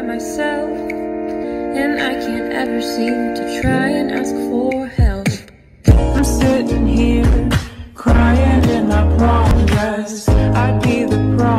by myself, and I can't ever seem to try and ask for help. I'm sitting here crying, and I promise I'd be the problem.